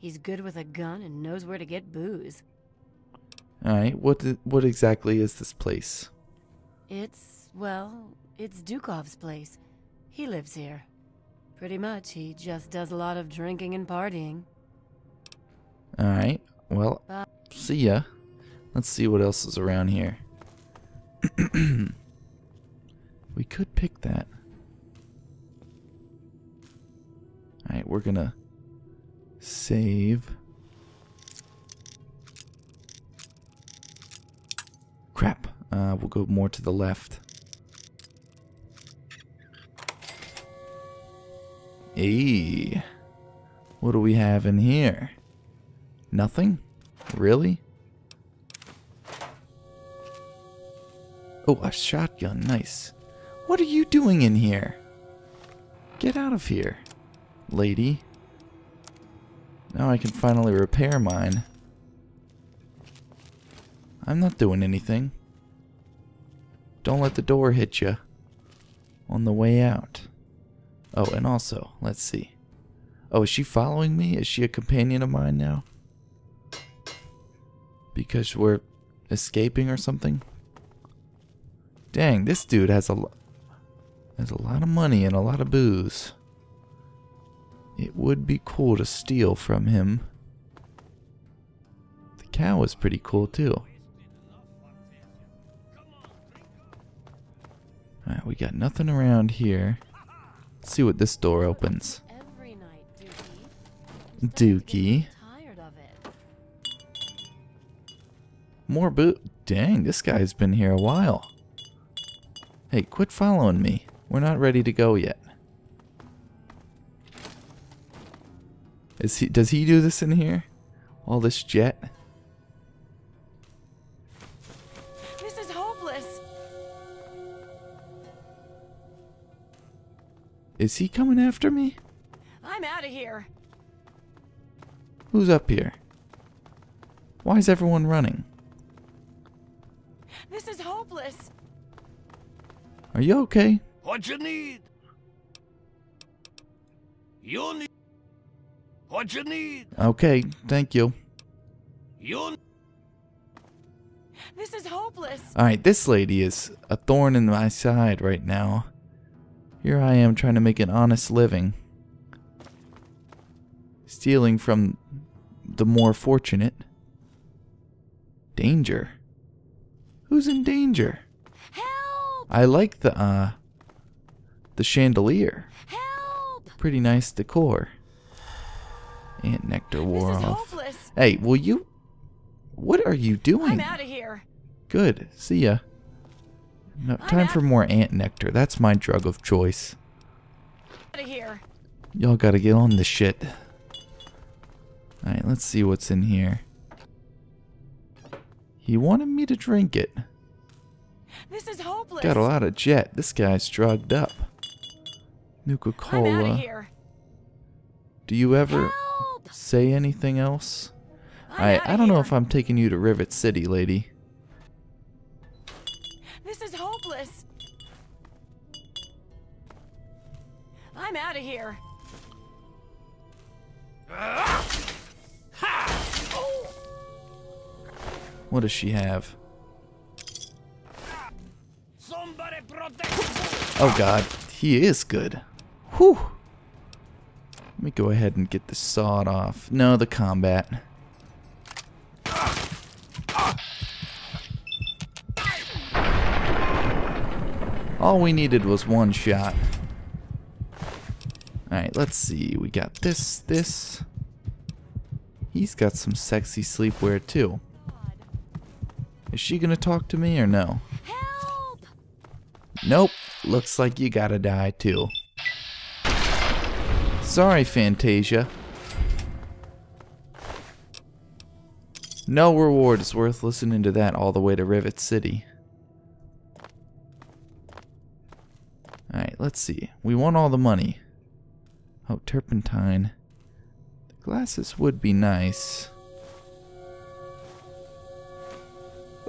He's good with a gun and knows where to get booze. Alright, what, what exactly is this place? It's, well, it's Dukov's place. He lives here. Pretty much, he just does a lot of drinking and partying. Alright, well, Bye. see ya. Let's see what else is around here. we could pick that. Alright, we're gonna save. Crap. Uh, we'll go more to the left. Hey. What do we have in here? Nothing? Really? Oh, a shotgun. Nice. What are you doing in here? Get out of here, lady. Now I can finally repair mine. I'm not doing anything. Don't let the door hit you on the way out. Oh, and also, let's see. Oh, is she following me? Is she a companion of mine now? Because we're escaping or something? Dang, this dude has a has a lot of money and a lot of booze. It would be cool to steal from him. The cow is pretty cool too. Alright, we got nothing around here. Let's see what this door opens. Dookie. Dookie. Tired of it. More boot. Dang, this guy's been here a while. Hey, quit following me. We're not ready to go yet. Is he? Does he do this in here? All this jet? This is hopeless. Is he coming after me? I'm out of here. Who's up here? Why is everyone running? This is hopeless. Are you okay? What you need? You need. What you need? Okay, thank you. You. This is hopeless. Alright, this lady is a thorn in my side right now. Here I am trying to make an honest living. Stealing from the more fortunate. Danger. Who's in danger? Help! I like the, uh, the chandelier. Help! Pretty nice decor. Ant nectar wore off. hopeless. Hey, will you... What are you doing? I'm out of here. Good. See ya. No, time for more ant nectar. That's my drug of choice. Out of here. Y'all gotta get on this shit. Alright, let's see what's in here. He wanted me to drink it. This is hopeless. Got a lot of jet. This guy's drugged up. Nuka I'm out of Cola. here. Do you ever Help! Say anything else? I'm I don't know if I'm taking you to Rivet City, lady. This is hopeless. I'm out of here. What does she have? Somebody protect. Oh god, he is good. Whew. Let me go ahead and get the sawed off. No, the combat. All we needed was one shot. Alright, let's see. We got this, this. He's got some sexy sleepwear too. Is she gonna talk to me or no? Help! Nope. Looks like you gotta die too. Sorry, Fantasia. No reward is worth listening to that all the way to Rivet City. Alright, let's see. We want all the money. Oh, turpentine. The glasses would be nice.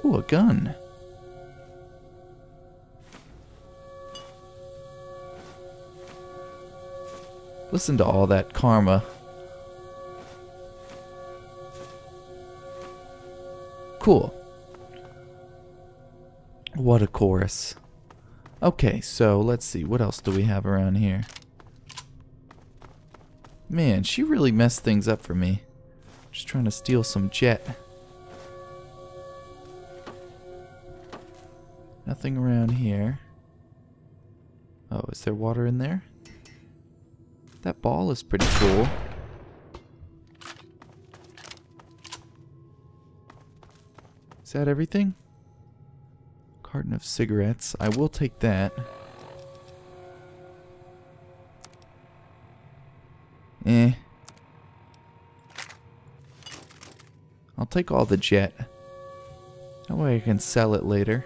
Ooh, a gun. Listen to all that karma. Cool. What a chorus. Okay, so let's see. What else do we have around here? Man, she really messed things up for me. Just trying to steal some jet. Nothing around here. Oh, is there water in there? That ball is pretty cool. Is that everything? Carton of cigarettes. I will take that. Eh. I'll take all the jet. That way I can sell it later.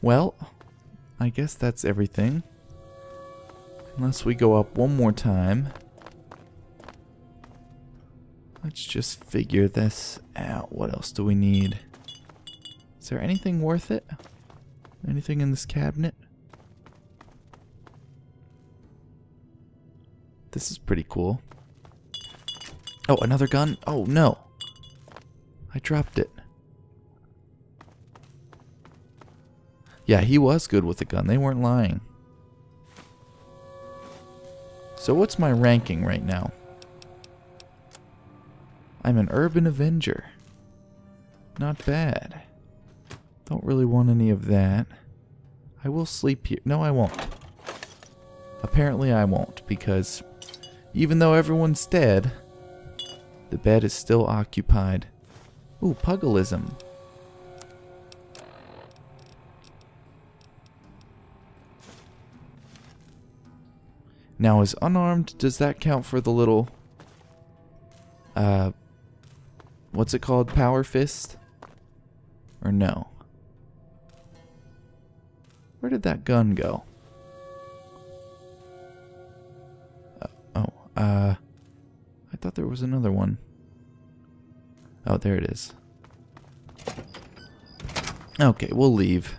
Well, I guess that's everything. Unless we go up one more time. Let's just figure this out. What else do we need? Is there anything worth it? Anything in this cabinet? This is pretty cool. Oh, another gun? Oh, no. I dropped it. Yeah, he was good with the gun. They weren't lying. So what's my ranking right now? I'm an urban avenger. Not bad. Don't really want any of that. I will sleep here. No, I won't. Apparently I won't, because even though everyone's dead, the bed is still occupied. Ooh, pugilism. Now, is unarmed, does that count for the little, uh, what's it called? Power fist? Or no? Where did that gun go? Uh, oh, uh, I thought there was another one. Oh, there it is. Okay, we'll leave.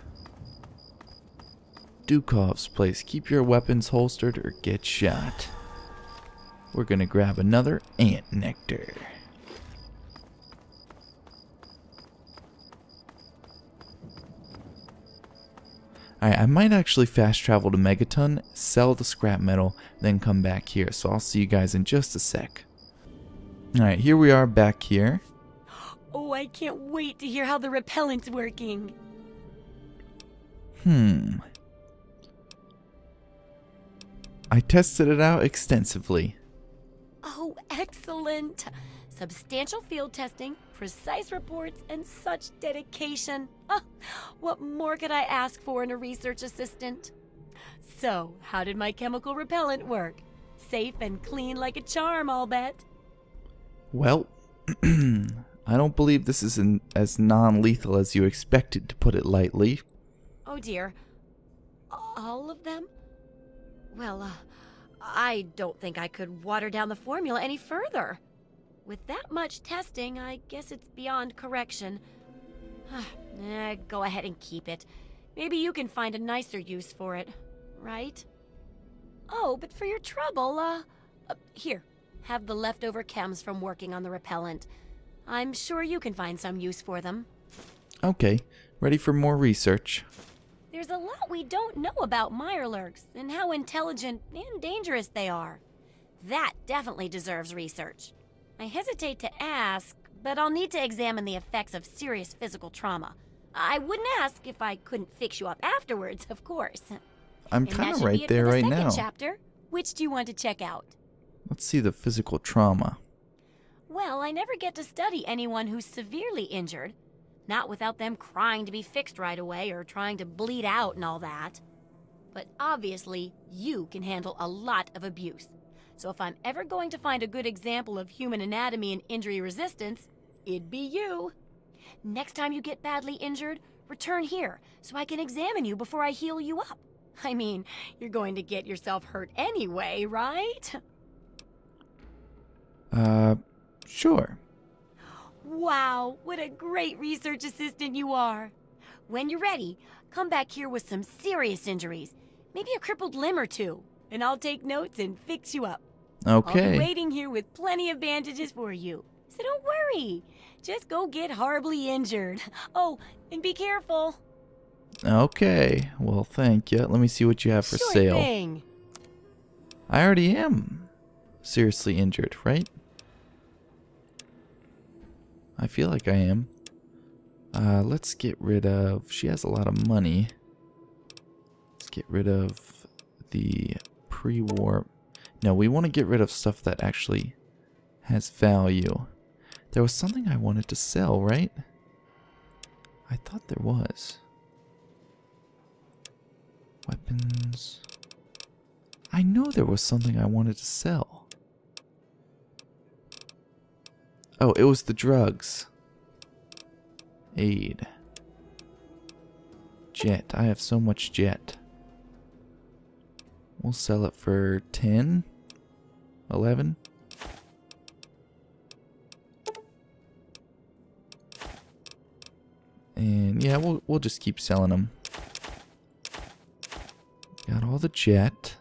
Dukov's place. Keep your weapons holstered or get shot. We're gonna grab another ant nectar. Alright, I might actually fast travel to Megaton, sell the scrap metal, then come back here. So I'll see you guys in just a sec. Alright, here we are back here. Oh, I can't wait to hear how the repellent's working. Hmm. I tested it out extensively. Oh, excellent. Substantial field testing, precise reports, and such dedication. Ah, what more could I ask for in a research assistant? So, how did my chemical repellent work? Safe and clean like a charm, I'll bet. Well, I don't believe this is an, as non lethal as you expected, to put it lightly. Oh dear. All of them? Well, uh, I don't think I could water down the formula any further. With that much testing, I guess it's beyond correction. eh, go ahead and keep it. Maybe you can find a nicer use for it, right? Oh, but for your trouble, uh, uh here, have the leftover chems from working on the repellent. I'm sure you can find some use for them. Okay, ready for more research. We don't know about Mirelurks and how intelligent and dangerous they are. That definitely deserves research. I hesitate to ask, but I'll need to examine the effects of serious physical trauma. I wouldn't ask if I couldn't fix you up afterwards, of course. I'm kind of right there the right now. chapter. Which do you want to check out? Let's see the physical trauma. Well, I never get to study anyone who's severely injured. Not without them crying to be fixed right away or trying to bleed out and all that. But obviously, you can handle a lot of abuse. So if I'm ever going to find a good example of human anatomy and injury resistance, it'd be you. Next time you get badly injured, return here so I can examine you before I heal you up. I mean, you're going to get yourself hurt anyway, right? Uh, sure. Wow, what a great research assistant you are. When you're ready, come back here with some serious injuries, maybe a crippled limb or two, and I'll take notes and fix you up. Okay. I'll be waiting here with plenty of bandages for you. So don't worry. Just go get horribly injured. Oh, and be careful. Okay. Well, thank you. Let me see what you have for sure sale. thing. I already am seriously injured, right? I feel like I am. Uh, let's get rid of. She has a lot of money. Let's get rid of the pre war. No, we want to get rid of stuff that actually has value. There was something I wanted to sell, right? I thought there was. Weapons. I know there was something I wanted to sell. Oh, it was the drugs. Aid. Jet. I have so much jet. We'll sell it for 10? 11? And yeah, we'll we'll just keep selling them. Got all the jet.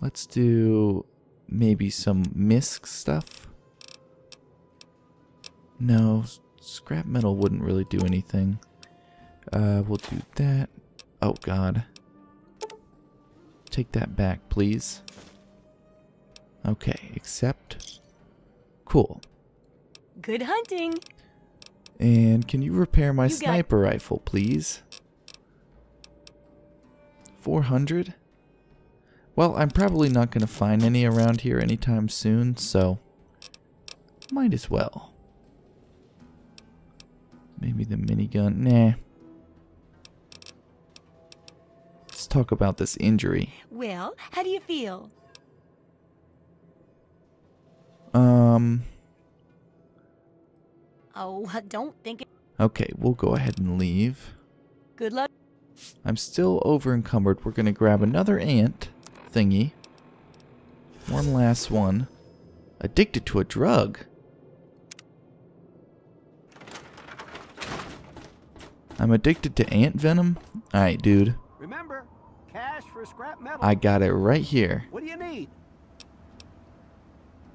Let's do maybe some misc stuff. No, scrap metal wouldn't really do anything. Uh, we'll do that. Oh God. Take that back, please. Okay, accept. Cool. Good hunting. And can you repair my You sniper rifle, please? 400? Well, I'm probably not going to find any around here anytime soon, so might as well. Maybe the minigun. Nah. Let's talk about this injury. Well, how do you feel? Um, Oh, I don't think it. okay, we'll go ahead and leave. Good luck. I'm still over encumbered. We're gonna grab another ant thingy. One last one. Addicted to a drug. I'm addicted to ant venom? Alright, dude. Remember, cash for scrap metal. I got it right here. What do you need?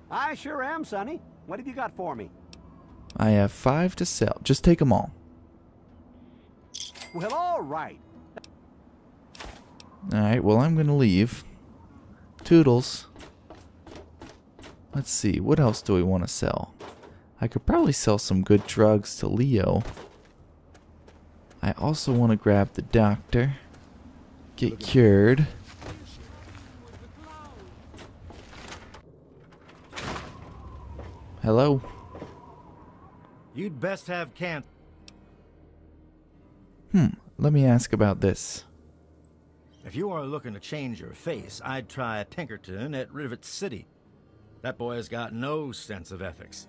I sure am, Sonny. What have you got for me? I have five to sell. Just take them all. Well, all right. Alright, well, I'm gonna leave. Toodles. Let's see, what else do we want to sell? I could probably sell some good drugs to Leo. I also want to grab the doctor. Get cured. Hello? You'd best have can't. Hmm, let me ask about this. If you are looking to change your face, I'd try Pinkerton at Rivet City. That boy has got no sense of ethics.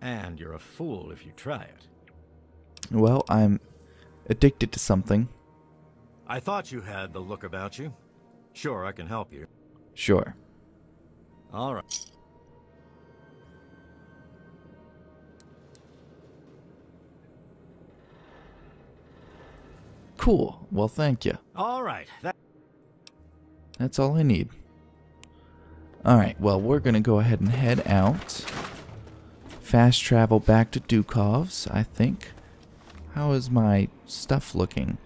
And you're a fool if you try it. Well, I'm addicted to something. I thought you had the look about you. Sure, I can help you. Sure. All right. Cool. Well, thank you. All right. That That's all I need. Alright, well, we're gonna go ahead and head out. Fast travel back to Dukov's, I think. How is my stuff looking?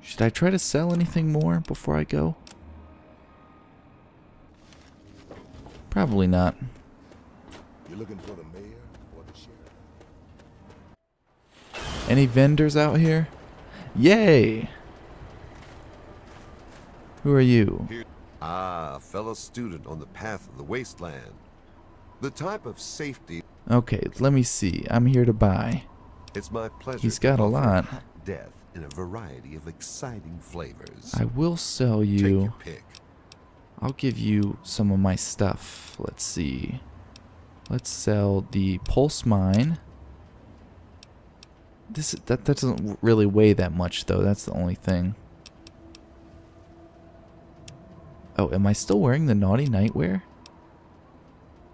Should I try to sell anything more before I go? Probably not. You looking for the mayor or the sheriff? Any vendors out here? Yay! Who are you? Ah, fellow student on the path of the wasteland. The type of safety. Okay, let me see. I'm here to buy. It's my pleasure. He's got a lot. Death in a variety of exciting flavors. I will sell Take you. your pick. I'll give you some of my stuff. Let's see. Let's sell the pulse mine. This that, that doesn't really weigh that much though. That's the only thing. Oh, am I still wearing the naughty nightwear?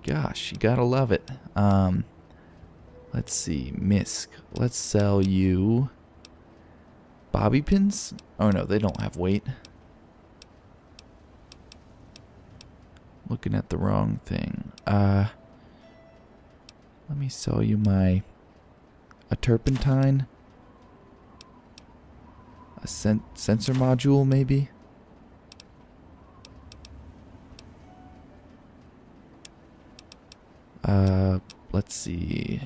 Gosh, you gotta love it. Um, let's see, Misc. Let's sell you bobby pins. Oh no, they don't have weight. looking at the wrong thing. Uh, let me sell you my a turpentine, a sen sensor module, maybe. Uh, let's see.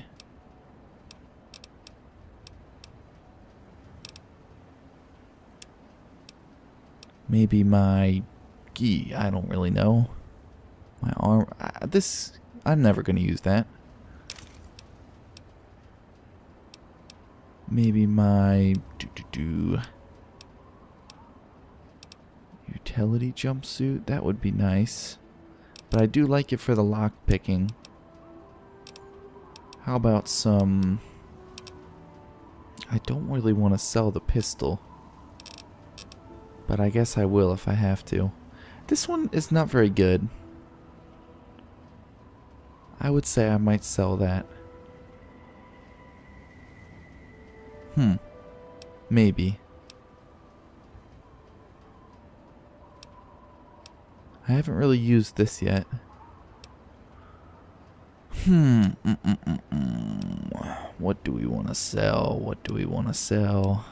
Maybe my gi. I don't really know. My arm. This. I'm never going to use that. Maybe my. Doo -doo -doo, utility jumpsuit. That would be nice. But I do like it for the lock picking. How about some... I don't really want to sell the pistol. But I guess I will if I have to. This one is not very good. I would say I might sell that. Hmm. Maybe. I haven't really used this yet. Hmm. Mm -mm -mm what do we want to sell? What do we want to sell?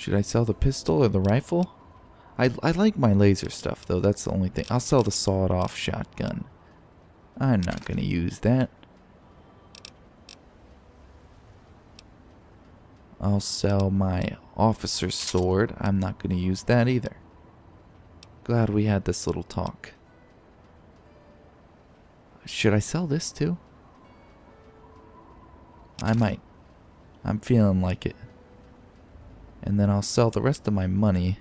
Should I sell the pistol or the rifle? I, I like my laser stuff, though. That's the only thing. I'll sell the sawed-off shotgun. I'm not going to use that. I'll sell my officer's sword. I'm not going to use that either. Glad we had this little talk. Should I sell this too? I might. I'm feeling like it. And then I'll sell the rest of my money.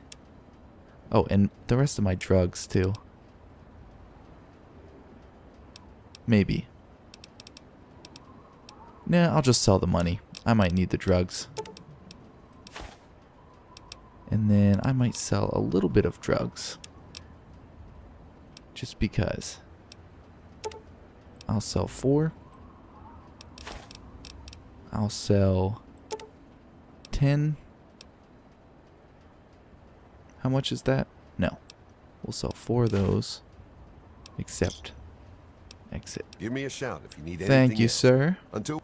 Oh, and the rest of my drugs too. Maybe. Nah, I'll just sell the money. I might need the drugs. And then I might sell a little bit of drugs. Just because. I'll sell four. I'll sell ten. How much is that? No. We'll sell four of those. Except. Exit. Give me a shout if you need anything. Thank you, else. sir. Until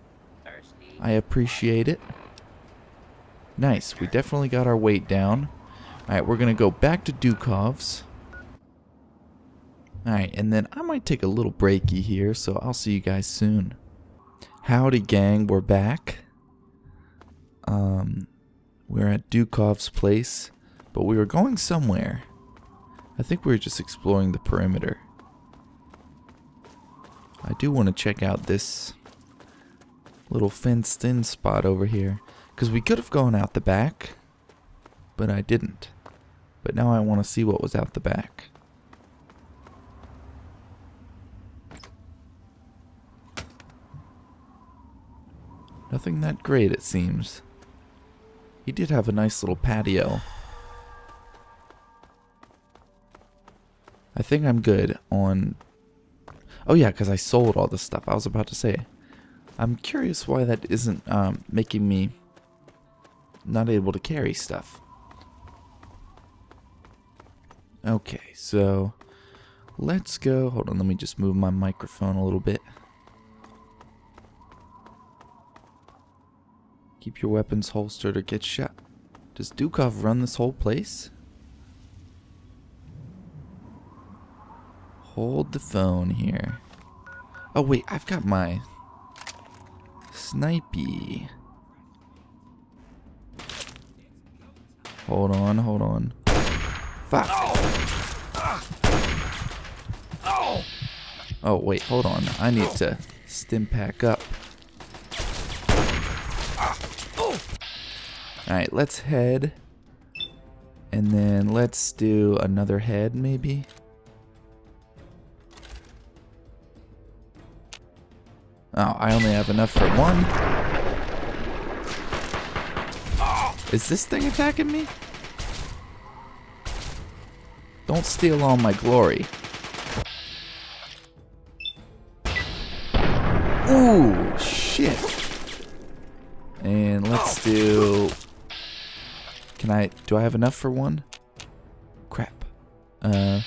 I appreciate it. Nice. We definitely got our weight down. Alright, we're going to go back to Dukov's. Alright, and then I might take a little breaky here, so I'll see you guys soon. Howdy, gang. We're back. Um, we're at Dukov's place, but we were going somewhere. I think we were just exploring the perimeter. I do want to check out this little fenced in spot over here. Because we could have gone out the back, but I didn't. But now I want to see what was out the back. Nothing that great, it seems. He did have a nice little patio. I think I'm good on... Oh yeah, because I sold all this stuff. I was about to say. I'm curious why that isn't um, making me not able to carry stuff. Okay, so let's go. Hold on, let me just move my microphone a little bit. Keep your weapons holstered or get shot. Does Dukov run this whole place? Hold the phone here. Oh wait, I've got my snipey. Hold on, hold on. Fuck. Oh, wait, hold on. I need to stim pack up. Alright, let's head. And then let's do another head, maybe. Oh, I only have enough for one. Is this thing attacking me? Don't steal all my glory. Ooh, shit. And let's do... Can I... Do I have enough for one? Crap. Uh,